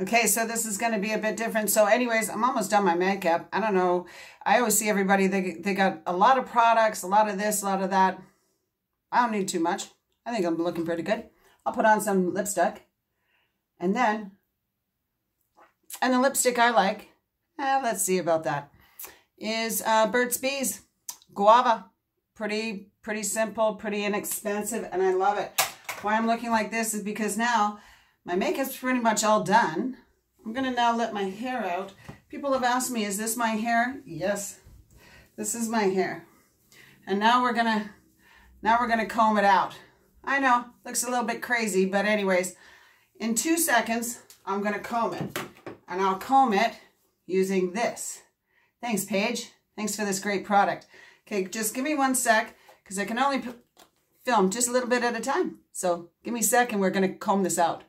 Okay, so this is going to be a bit different. So anyways, I'm almost done my makeup. I don't know. I always see everybody, they, they got a lot of products, a lot of this, a lot of that. I don't need too much. I think I'm looking pretty good. I'll put on some lipstick. And then, and the lipstick I like, eh, let's see about that, is uh, Burt's Bees Guava. Pretty, pretty simple, pretty inexpensive, and I love it. Why I'm looking like this is because now my makeup's pretty much all done. I'm to now let my hair out. People have asked me, is this my hair? Yes, this is my hair. And now we're to, now we're to comb it out. I know, looks a little bit crazy, but anyways, in two seconds, I'm to comb it. And I'll comb it using this. Thanks, Paige. Thanks for this great product. Okay, just give me one sec, because I can only film just a little bit at a time. So give me a sec, and we're to comb this out.